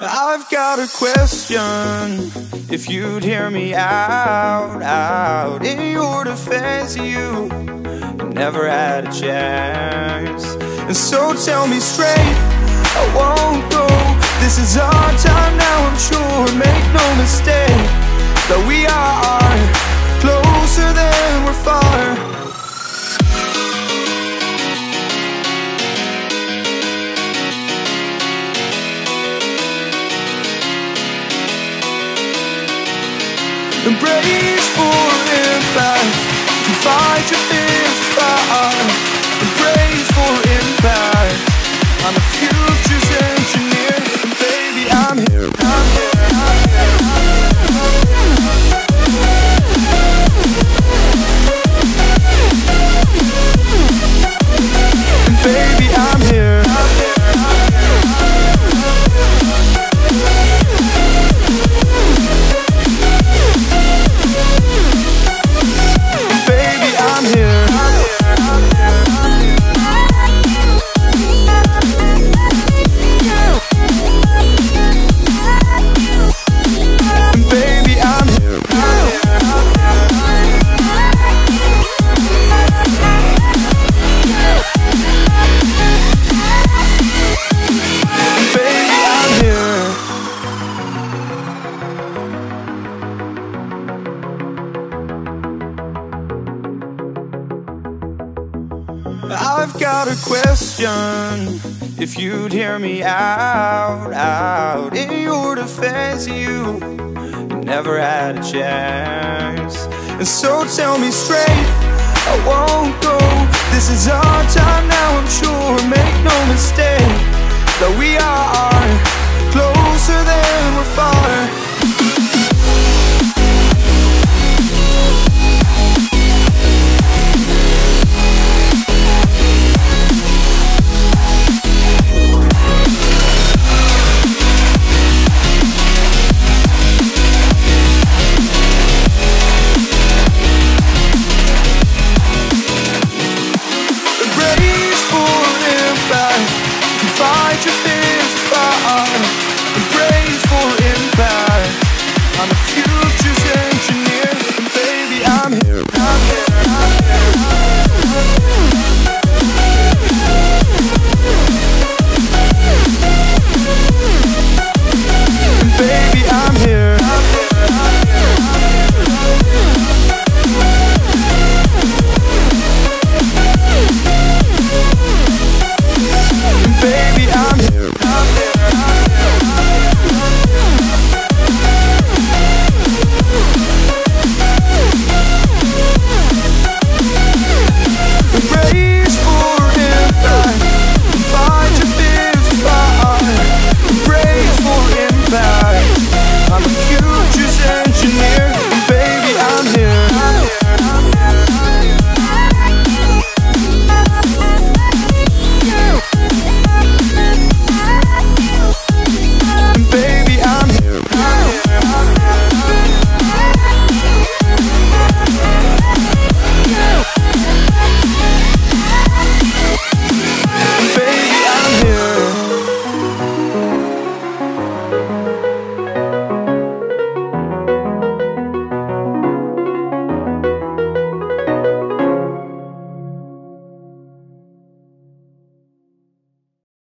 I've got a question. If you'd hear me out, out in your defense, you never had a chance. And so tell me straight, I won't go. This is our time now, I'm sure. Make no mistake that we are closer than we're far. Embrace for impact. Fight your fears fire. Embrace for impact. I'm the future's I've got a question. If you'd hear me out, out in your defense, you never had a chance. And so tell me straight, I won't go. This is our time now, I'm sure. Make no mistake that we are